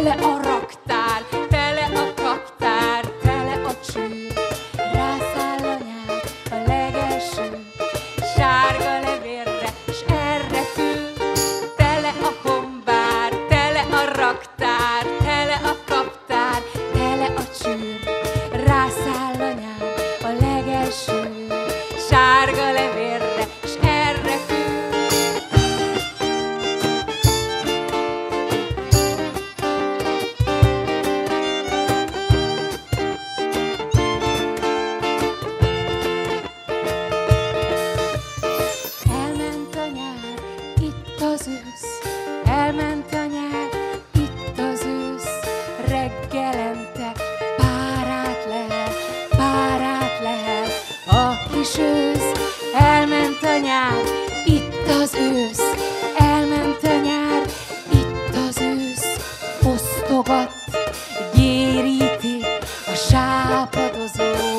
ele orò. itt az ősz, elment a nyár, itt az ősz, reggelente párát lehel, párát lehel a kis ősz, elment a nyár, itt az ősz, elment a nyár, itt az ősz, osztogat, gyéríti a sápadozó.